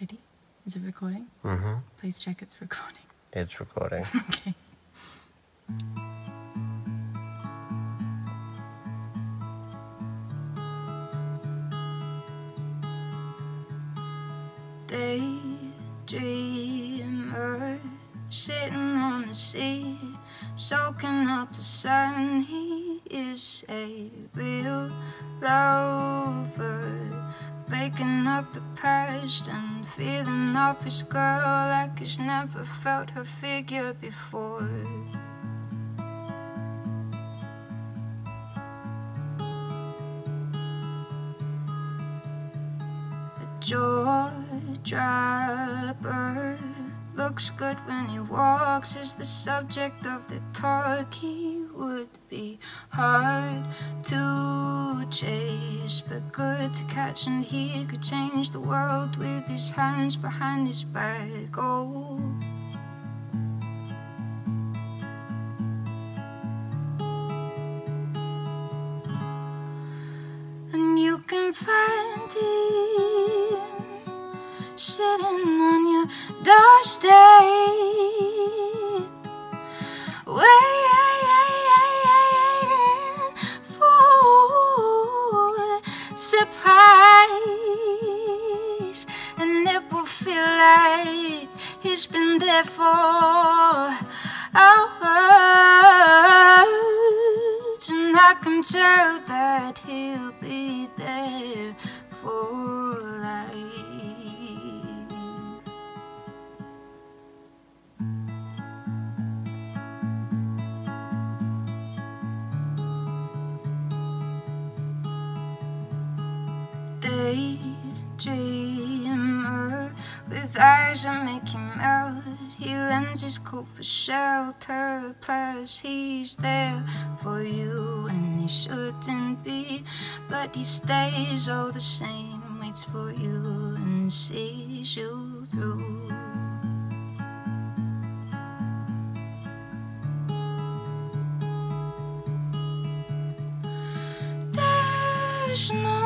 Ready? Is it recording? Mm-hmm. Please check it's recording. It's recording. Okay. Daydreamer sitting on the sea, soaking up the sun. He is a real lover, breaking up the past and feeling off his girl like he's never felt her figure before. A jaw dropper looks good when he walks is the subject of the talk he would be hard to chase but good to catch and he could change the world with his hands behind his back. Oh. And you can find him sitting on your doorstep, waiting surprise, and it will feel like he's been there for hours, and I can tell that he'll be there for life. Daydreamer with eyes that make him melt. He lends his coat for shelter, plus he's there for you when he shouldn't be. But he stays all the same, waits for you and sees you through. There's no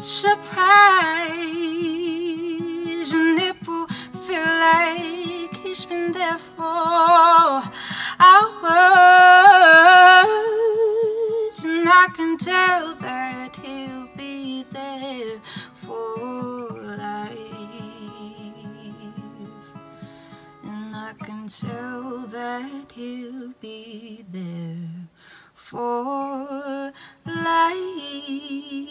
surprise, and it will feel like he's been there for hours, and I can tell that he'll be there for life. And I can tell that he'll be there for life.